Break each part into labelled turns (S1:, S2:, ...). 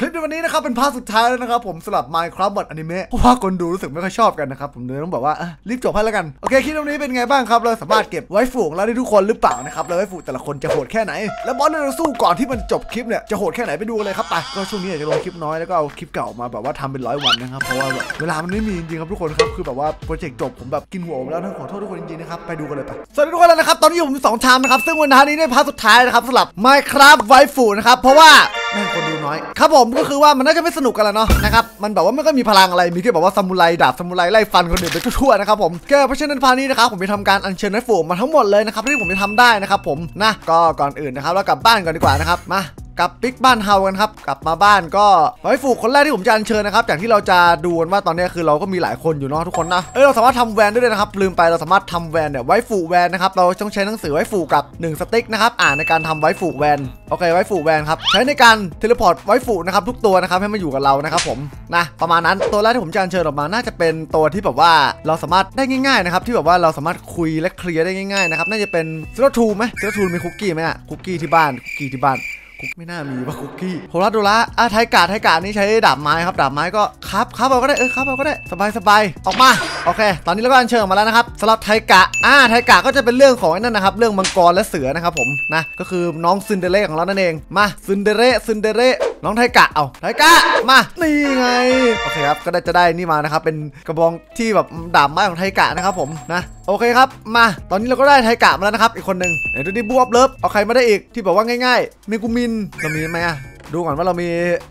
S1: คลิปในวันนี้นะครับเป็นภาคสุดท้ายแล้วนะครับผมสำหรับ Minecraft mod อนิเมะเพราะว่าคนดูรู้สึกไม่ค่อยชอบกันนะครับผมเลยต้องบอกว่าอะรีบจบให้แล้วกัน โอเคคลิปวันนี้เป็นไงบ้างครับเราสามารถเก็บไว้ฝูงแล้วได้ทุกคนหรือเปล่านะครับแล้วไว้ฝูงแต่ละคนจะโหดแค่ไหน แล้วบอสที่เราสู้ก่อนที่มันจบคลิปเนี่ยจะโหดแค่ไหนไปดูกันเลยครับไปก็ช่วงนี้อยากจะลงคลิปน้อยแล้วก็เอาคลิปเก่ามาแบบว่าทำเป็นร้อยวันนะครับเพราะว่าแบบเวลามันไม่มีจริงครับทุกคนครับคือแบบว่าโปรเจกต์จบผมแบบกินหัวผมแล้วนะขอโทษทุกคนจริงๆนะครับไปดูกันเลยไปสวัสดีทุกคนแล้วนะครับตอนนี้ผมมีสองชามนะครับซึ่งวันนี้ได้ part สุดท้ายนะครับสำหรับ Minecraft ไวฟุนะครับเพราะว่าแม่งคนดู น้อย ครับผมก็คือว่ามันน่าจะไม่สนุกกันแล้วเนาะนะครับมันแบบว่าไม่ก็มีพลังอะไรมีแค่แบบว่าซามูไรดาบซามูไรไล่ฟันคนอื่นไปทั่วๆนะครับผมแกเพราะฉะนั้นพานี้นะครับผมไปทำการอัญเชิญไวฟูมาทั้งหมดเลยนะครับที่ผมไปทำได้นะครับผมนะก็ก่อนอื่นนะครับเรากลับบ้านก่อนดีกว่านะครับมา กับปิกบ้านเฮากันครับ กลับมาบ้านก็ไว้ฝูคนแรกที่ผมจะอัญเชิญนะครับจากที่เราจะดูกันว่าตอนนี้คือเราก็มีหลายคนอยู่เนาะทุกคนนะเอ้ยเราสามารถทำแวนได้ด้วยนะครับลืมไปเราสามารถทำแวนเนี่ยไว้ฝูแวนนะครับเราต้องใช้หนังสือไว้ฝูกับ 1 สติ๊กนะครับอ่านในการทำไว้ฝูแวนโอเคไวฟุ wand ครับใช้ในการ teleport ไวฟุนะครับทุกตัวนะครับให้มาอยู่กับเรานะครับผมนะประมาณนั้นตัวแรกที่ผมจะอัญเชิญออกมาน่าจะเป็นตัวที่แบบว่าเราสามารถได้ง่ายๆนะครับที่แบบว่าเราสามารถคุยและเคลียร์ได้ง่ายๆนะครับน่าจะเป็น Zero Two ไหม Zero Two มีคุกกี้ไหมอะคุกกี้ที่บ้านคุกกี้ที่บ้าน คุกไม่น่ามีปะคุกกี้โฮรัสดูละอะไทกาไทกานี่ใช้ดาบไม้ครับ ดาบไม้ก็ครับครับเอาก็ได้เออครับเอาก็ได้สบายสบายออกมาโอเค ตอนนี้เราก็อัญเชิญมาแล้วนะครับสำหรับไทกะอ่าไทกะก็จะเป็นเรื่องของนั่นนะครับ เรื่องมังกรและเสือนะครับผมนะก็คือน้องซึนเดเระของเรานั่นเองมาซึนเดเระซึนเดเระ น้องไทกะ เอาไทกะ มา นี่ไง โอเคครับ ก็ได้จะได้นี่มานะครับ เป็นกระบองที่แบบดาบไม้ของไทกะนะครับผม นะ โอเคครับ มา ตอนนี้เราก็ได้ไทกะมาแล้วนะครับ อีกคนหนึ่งไหนดูดิบวบเลิฟ เอาใครมาได้อีก ที่บอกว่าง่ายๆเมกุมิน เรามีไหมอะดูก่อนว่าเรามี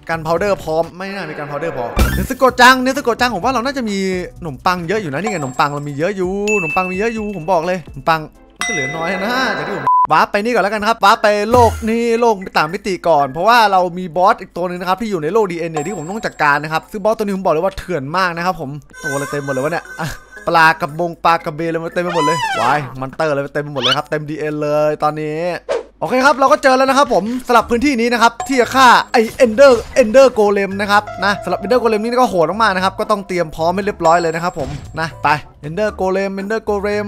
S1: gunpowder พร้อม ไม่น่ามี gunpowder พอเนซึโกะจังเนซึโกะจังผมว่าเราน่าจะมีขนมปังเยอะอยู่นะนี่ไงขนมปังเรามีเยอะอยู่ขนมปังมีเยอะอยู่ผมบอกเลยขนมปังก็เหลือน้อยนะจากที่ผม วาร์ปไปนี่ก่อนแล้วกันครับวาร์ปไปโลกนี้โลกต่างมิติก่อน เพราะว่าเรามีบอสอีกตัวหนึ่งนะครับที่อยู่ในโลก DNA ที่ผมต้องจัดการนะครับซึ่งบอสตัวนี้ผมบอกเลยว่าเถื่อนมากนะครับผมตัวอะไรเต็มหมดเลยวะเนี่ยปลากระเบนปลากระเบนเลยมันเต็มไปหมดเลยวายมันเตอร์เลยเต็มไปหมดเลยครับเต็ม DNA เลยตอนนี้ โอเคครับ เราก็เจอแล้วนะครับผมสำหรับพื้นที่นี้นะครับ ที่จะฆ่าไอ Ender Ender Golem นะครับนะสำหรับ Ender Golem นี่ก็โหดมากๆนะครับ ก็ต้องเตรียมพร้อมให้เรียบร้อยเลยนะครับผมนะไป Ender Golem Ender Golem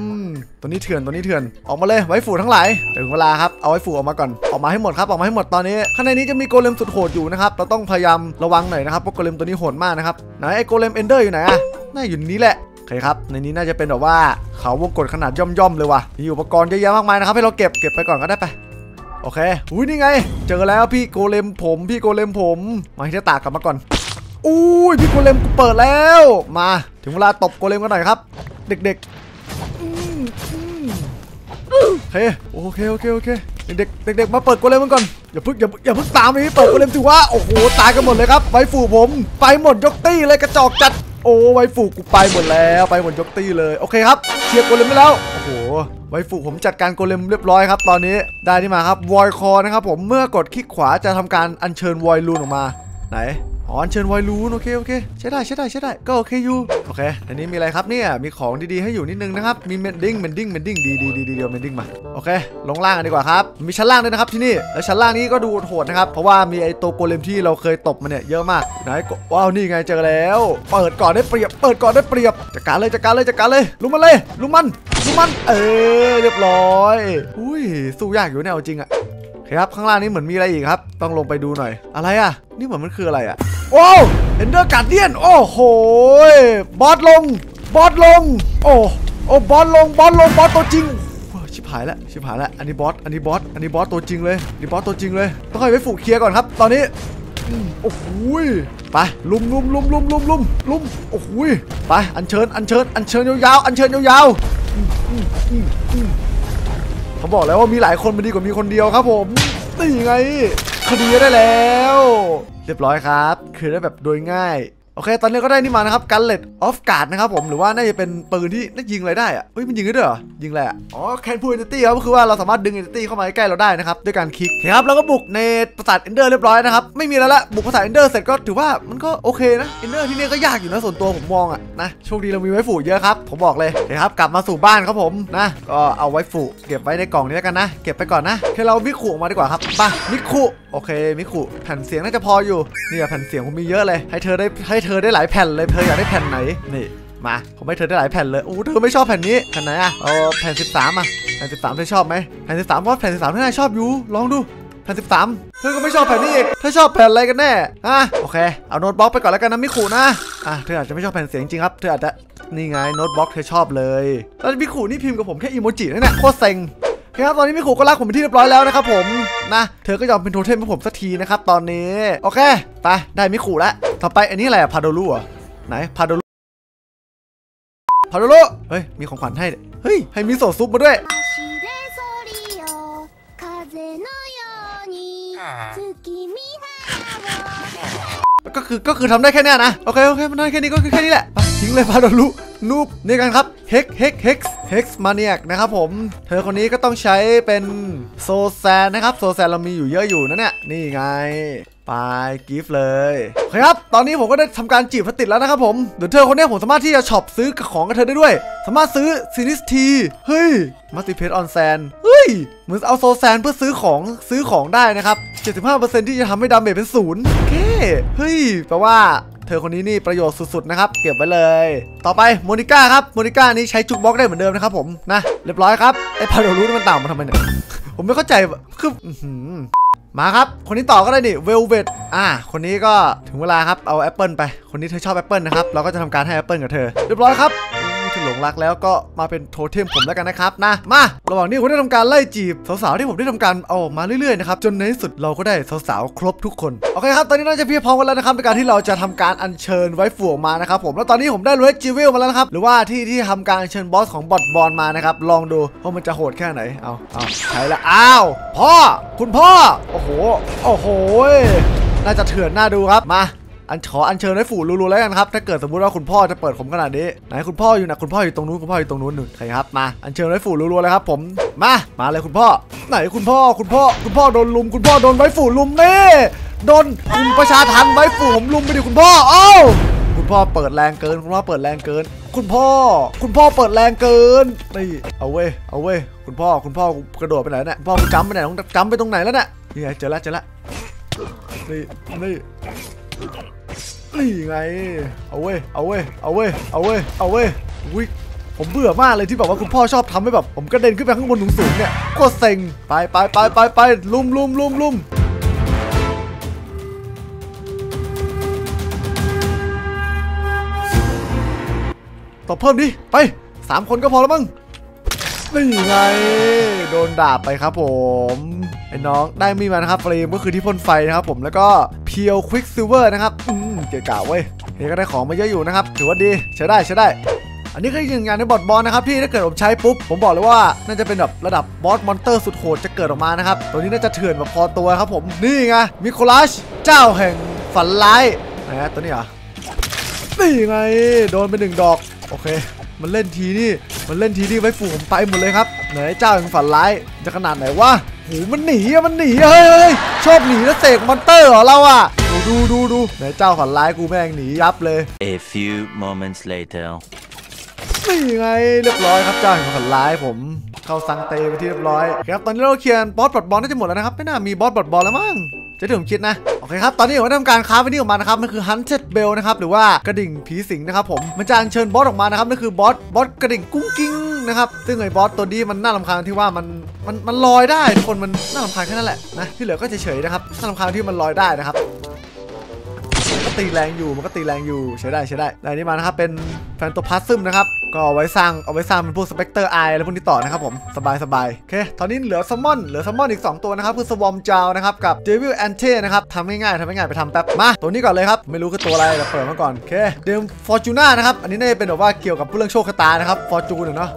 S1: ตัวนี้เถื่อนตัวนี้เถื่อนออกมาเลยไวฟุทั้งหลายถึงเวลาครับเอาไวฟุออกมาก่อนออกมาให้หมดครับออกมาให้หมดตอนนี้ข้างในนี้จะมี golem สุดโหดอยู่นะครับเราต้องพยายามระวังหน่อยนะครับเพราะ golem ตัวนี้โหดมากนะครับไหนไอ Golem Ender อยู่ไหนอะน่าอยู่นี้แหละโอเคครับ ในนี้น่าจะเป็นแบบว่าเขาวงกตขนาดย่อมๆเลยว่ะ มีอุปกรณ์เยอะแยะมากมายนะครับ ให้เราเก็บเก็บไปก่อนก็ได้ไป โอเคอุ้ยนี่ไง เจอแล้วพี่ golem ผม พี่ golem ผมมาให้ตากลับมาก่อนอุ้ยพี่โกเลมเปิดแล้ว มา ถึงเวลาตบโกเลมกันหน่อยครับ เด็กๆโอเคโอเคโอเคโอเคเด็กๆเด็กๆมาเปิดโกเลมกันก่อนอย่าเพิ่งอย่าอย่าเพิ่งตามไปเปิดโกเลมสิว่าโอ้โหตายกันหมดเลยครับไวฝูผม ไปหมดยกตี้เลยกระจอกจัดโอ้ไวฟูกูไปหมดแล้ว ไปหมดยกตี้เลยโอเคครับเคลียร์โกเลมไปแล้วโอ้โห ไวฟูผมจัดการโกเลมเรียบร้อยครับตอนนี้ได้ที่มาครับวอยคอนะครับผมเมื่อกดคลิกขวาจะทำการอัญเชิญ Void Rune ออกมาไหน อ๋อเชิญ Void Rune โอเคโอเคใช้ได้ใช้ได้ใช้ได้ก็โอเคอยู่โอเคอันนี้มีอะไรครับเนี่ยมีของดีๆให้อยู่นิดนึงนะครับมี Mending Mending Mending ดีดีดีเดียว Mending มาโอเค ลงล่างกันดีกว่าครับมีชั้นล่างด้วยนะครับที่นี่แล้วชั้นล่างนี้ก็ดูโหดนะครับเพราะว่ามีไอตัว golem ที่เราเคยตบมาเนี่ยเยอะมากไหนว้าวนี่ไงเจอแล้ว เปิดก่อนได้เปรียบ เปิดก่อนได้เปรียบจัดการเลยจัดการเลยจัดการเลยลุมมันเลยลุมมันลุมมันเออเรียบร้อย อุ้ยสู้ยากอยู่เนี่ยเอาจริงอะ เคครับข้างล่างนี้เหมือนมีอะไรอีกครับ ต้องลงไปดูหน่อย อะไรอะ นี่เหมือนมันคืออะไรอะ โอ้ Ender Guardian โอ้โห บอสลง บอสลง โอ้ โอ้ บอสลง บอสลง บอสตัวจริงชิบหายแล้วชิบหายแล้วอันนี้บอส อันนี้บอส อันนี้บอสตัวจริงเลยอันนี้บอสตัวจริงเลย ต้องให้ไวฟุเคลียร์ก่อนครับ ตอนนี้อโอ้โหยไปลุมลุมลุมลุมลุมลุมลุมโอ้โหยไป อัญเชิญ อัญเชิญ อัญเชิญยาวๆ อัญเชิญยาวๆ ผมอืมอืมอืมเขาบอกแล้วว่ามีหลายคนมันดีกว่ามีคนเดียวครับผมนี่ไงคดีได้แล้ว เรียบร้อยครับ คือได้แบบโดยง่าย อเค ตอนนี้ก็ได้นี่มานะครับ Gauntlet of Guard นะครับผมหรือว่าน่าจะเป็นปืนที่น่ายิงอะไรได้อะเฮ้ยมันยิงได้ด้วยเหรอยิงอะไรอะอ๋อ can pull entity ครับก็คือว่าเราสามารถดึง entity เข้ามาใกล้เราได้นะครับด้วยการคลิกครับแล้วก็บุกในปราสาท Ender เรียบร้อยนะครับไม่มีแล้วละบุกปราสาท Ender เสร็จก็ถือว่ามันก็โอเคนะ Ender ที่นี่ก็ยากอยู่นะส่วนตัวผมมองอะนะโชคดีเรามีไวฟุเยอะครับผมบอกเลยโอเคครับกลับมาสู่บ้านครับผมนะก็เอาไวฟุเก็บไว้ในกล่องนี้แล้วกันนะ เก็บไปก่อนนะโอเคเรามิคุออกมาดีกว่าครับไปมิคุโอเคมิคุแผ่นเสียงน่าจะพออยู่นี่แผ่นเสียงผมมีเยอะเลยให้เธอได้ให้เธอได้หลายแผ่นเลยเธออยากได้แผ่นไหนนี่มาผมให้เธอได้หลายแผ่นเลยอู้เธอไม่ชอบแผ่นนี้แผ่นไหนอะเอาแผ่น 13อะแผ่น 13เธอชอบไหมแผ่น 13เพราะแผ่น 13เธอน่าชอบอยู่ลองดูแผ่นสิบสามเธอก็ไม่ชอบแผ่นนี้อีกเธอชอบแผ่นอะไรกันแน่อะโอเคเอา note block ไปก่อนแล้วกันนะมิคุนะอะเธออาจจะไม่ชอบแผ่นเสียงจริงครับเธออาจจะนี่ไง note block เธอชอบเลยแล้วมิคุนี่พิมพ์กับผมแค่อีโมจินั่นแหละโคตรเซ็ง ครับตอนนี้มิคุก็รักผมเป็นที่เรียบร้อยแล้วนะครับผมนะเธอก็ยอมเป็นโทเทมให้ผมสักทีนะครับตอนนี้โอเคไปได้มิคุแล้วต่อไปอันนี้อะไรพาโดรูอะไหนพาโดรูพาโดลูเฮ้ยมีของขวัญให้เฮ้ยให้มิโซซุปมาด้วยก็คือก็คือทำได้แค่นี้นะโอเคโอเคมันได้แค่นี้ก็คือแค่นี้แหละไป งเลยพาโดลูนูบนี่กันครับเฮกเฮกเฮกเฮกมาเนียกนะครับผม เธอคนนี้ก็ต้องใช้เป็นโซแซนนะครับ โซแซนเรามีอยู่เยอะอยู่นะเนี่ย นี่ไงไปกิฟต์เลยครับ ตอนนี้ผมก็ได้ทำการจีบเธอติดแล้วนะครับผมเดี๋ยวเธอคนนี้ผมสามารถที่จะช็อปซื้อของกับเธอได้ด้วย สามารถซื้อซินิสที เฮ้ย มัลติเพจออนแซน เฮ้ย เหมือนเอาโซแซนเพื่อซื้อของซื้อของได้นะครับ 75%ที่จะทำให้ดาเมจเป็นศูนย์โอเค เฮ้ย แปลว่า เธอคนนี้นี่ประโยชน์สุดๆนะครับ เก็บไว้เลย ต่อไปโมนิก้าครับโมนิก้านี้ใช้จุกบล็อกได้เหมือนเดิมนะครับผมนะเรียบร้อยครับไอ้พาโดรู้มันต่างมาทำไมเนี่ยผมไม่เข้าใจคือมาครับ คนนี้ต่อก็ได้นี่ Velvet อ่า คนนี้ก็ถึงเวลาครับ เอาแอปเปิลไป คนนี้เธอชอบแอปเปิลนะครับ เราก็จะทำการให้แอปเปิลกับเธอ เรียบร้อยครับ หลงรักแล้วก็มาเป็นโทเทมผมแล้วกันนะครับนะมาระหว่างนี้ผมได้ทำการไล่จีบสาวๆที่ผมได้ทำการเอาอกมาเรื่อยๆนะครับจนในที่สุดเราก็ได้สาวๆครบทุกคนโอเคครับตอนนี้น่าจะเพียงพร้อมกันแล้วนะครับในการที่เราจะทำการอัญเชิญไว้ฝูงมานะครับผมแล้วตอนนี้ผมได้เรดจิเวลมาแล้วนะครับหรือว่าที่ที่ทำการอัญเชิญบอสของบอทบอลมานะครับลองดูว่ามันจะโหดแค่ไหนเอาเอาใช้ละอ้าวพ่อคุณพ่อโอ้โหโอ้โหน่าจะเถื่อนน่าดูครับมา อันขออันเชิญไว้ฝูรู้ๆแล้วกันครับ ถ้าเกิดสมมติว่าคุณพ่อจะเปิดผมขนาดนี้ ไหนคุณพ่ออยู่นะคุณพ่ออยู่ตรงนู้นคุณพ่ออยู่ตรงนู้นหนึ่งใครครับ มา อันเชิญไว้ฝูรู้ๆเลยครับผม มา มาเลยคุณพ่อ ไหนคุณพ่อ คุณพ่อ คุณพ่อโดนลุม คุณพ่อโดนไว้ฝูลุมเน่โดนลุมประชาทันไว้ฝูผมลุมไปดิคุณพ่อ เอ้า คุณพ่อเปิดแรงเกิน คุณพ่อเปิดแรงเกิน คุณพ่อ คุณพ่อเปิดแรงเกิน นี่ เอาเว้ย เอาเว้ย คุณพ่อ คุณพ่อกระโดดไปไหนเนี่ยพ่อคุณจำไปไหนต้องจำไปตรงไหนแล้วเนี่ยนี่เจอแล้วเจอแล้วนี่นี่ นี่ไง เอาเว้ย เอาเว้ย เอาเว้ย เอาเว้ย เอาเว้ยวิผมเบื่อมากเลยที่แบบว่าคุณพ่อชอบทำให้แบบ ผมกระเด็นขึ้นไปข้างบนสูงๆเนี่ยโคตรเซ็ง ไปไปไปไปไปลุมลุมลุมลุมต่อเพิ่มดิ ไปสามคนก็พอแล้วมั้ง นี่ไง โดนดาบไปครับผมไอ้น้องได้มีมานะครับ flame ก็คือที่พ่นไฟนะครับผมแล้วก็ pure quicksilver นะครับอืมเก๋ๆเว้ยนี่ก็ได้ของมาเยอะอยู่นะครับถือว่าดีใช้ได้ใช้ได้ อันนี้ก็อีกหนึ่งยางในบอทบอลนะครับที่ถ้าเกิดผมใช้ปุ๊บผมบอกเลยว่าน่าจะเป็นแบบระดับบอส monster สุดโหดจะเกิดออกมานะครับตัวนี้น่าจะเถื่อนแบบพอตัวครับผมนี่ไงมิโคลัสเจ้าแห่งฝันร้ายนะตัวนี้เหรอนี่ไงโดนไปหนึ่งดอกโอเค มันเล่นทีนี่ มันเล่นทีนี่ไว้ฝูงผมไปหมดเลยครับไหนเจ้าแห่งฝันร้ายจะขนาดไหนวะหูมันหนีอะมันหนีอะเฮ้ยเฮ้ยชอบหนีแล้วเสก monster เหรอเราอะดูดูดูดูไหนเจ้าฝันร้ายกูแม่งหนียับเลย
S2: A few moments later.
S1: นี่ไงเรียบร้อยครับเจ้าแห่งฝันร้ายผมเข้าซังเตไปที่เรียบร้อยครับตอนนี้เราเคลียร์บอสบอดบอลน่าจะหมดแล้วนะครับไม่น่ามีบอสบอดบอลแล้วมั้งจะที่ผมคิดนะโอ เคครับ ตอนนี้ผมได้ทำการค้าไปนี่ออกมานะครับ มันคือ Haunted Bell นะครับ หรือว่ากระดิ่งผีสิงนะครับผม มันจะอัญเชิญบอสออกมานะครับ นั่นคือบอส บอสกระดิ่งกุ้งกิ้งนะครับ ซึ่งไอ้บอสตัวนี้มันน่ารำคาญที่ว่ามัน มัน มันลอยได้ทุกคน มันน่ารำคาญแค่นั้นแหละนะ ที่เหลือก็เฉยๆนะครับ น่ารำคาญที่มันลอยได้นะครับมันก็ตีแรงอยู่ มันก็ตีแรงอยู่ ใช้ได้ใช้ได้ในนี้มานะครับ เป็น phantoplasm นะครับ ก็เอาไว้สร้างเอาไว้สร้างเป็นพวก Spectre's Eye อะไรพวกนี้ต่อนะครับผมสบายสบายโอเคตอนนี้เหลือ summon เหลือ summon อีก 2 ตัวนะครับคือ Swampjaw นะครับกับ Devil's Ante นะครับทำง่ายๆทำง่ายๆไปทำแป๊บมาตัวนี้ก่อนเลยครับไม่รู้คือตัวอะไรแต่เปิดมาก่อนโอเคDame Fortuna นะครับอันนี้น่าจะเป็นแบบว่าเกี่ยวกับเรื่องโชคชะตานะครับ fortune เนาะ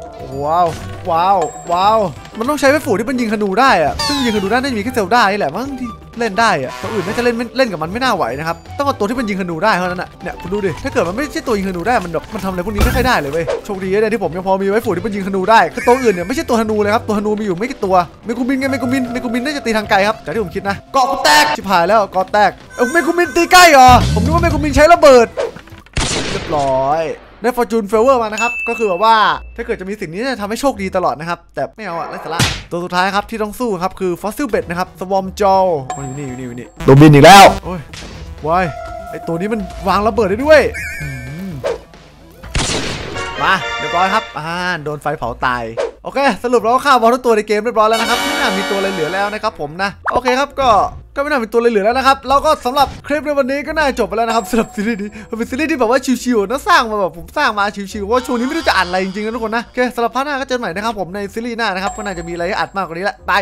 S1: ว้าวว้าวว้าวมันต้องใช้ไวฟุที่มันยิงธนูได้อะซึ่งยิงธนูได้น่าจะมีแค่เซลดานี่แหละมั้งที่ เล่นได้อะตัวอื่นน่าจะเล่นเล่นกับมันไม่น่าไหวนะครับต้องเอาตัวที่มันยิงธนูได้เท่านั้นอะเนี่ยคุณดูดิถ้าเกิดมันไม่ใช่ตัวยิงธนูได้มันแบบมันทำอะไรพวกนี้ไม่ค่อยได้เลยเว้ยโชคดีเลยที่ผมยังพอมีไวฟุที่มันยิงธนูได้คือตัวอื่นเนี่ยไม่ใช่ตัวธนูเลยครับตัวธนูมีอยู่ไม่กี่ตัวเมกุมินไงเมกุมินเมกุมินน่าจะตีทางไกลครับจากที่ผมคิดนะเกาะกูแตกชิบหายแล้วเกาะแตกเออเมกุมินตีใกล้เหรอผมนึกว่าเมกุมินใช้ระเบิด เรียบร้อย ได้ Fortune's Favor มานะครับ ก็คือแบบว่าถ้าเกิดจะมีสิ่งนี้จะทำให้โชคดีตลอดนะครับ แต่ไม่เอาอะไร้สาระตัวสุดท้ายครับที่ต้องสู้ครับคือ Fossil Bait นะครับ Swampjaw อยู่นี่อยู่นี่อยู่นี่ตัวบินอีกแล้วโอ้ยวายไอตัวนี้มันวางระเบิดได้ด้วยอืมมาเรียบร้อยครับอ่าโดนไฟเผาตาย โอเค สรุปเราก็ฆ่าบอลทุกตัวในเกมเรียบร้อยแล้วนะครับไม่น่ามีตัวอะไรเหลือแล้วนะครับผมนะโอเคครับก็ก็ไม่น่ามีตัวอะไรเหลือแล้วนะครับแล้วก็สำหรับคลิปในวันนี้ก็น่าจะจบไปแล้วนะครับสำหรับซีรีส์นี้มันเป็นซีรีส์ที่แบบว่าชิวๆนะสร้างมาแบบผมสร้างมาชิวๆว่าช่วงนี้ไม่รู้จะอัดอะไรจริงๆนะทุกคนนะโอเคสำหรับ part หน้าก็เจอกันใหม่นะครับผมในซีรีส์หน้านะครับก็น่าจะมีอะไรให้อัดมากกว่านี้แหละไป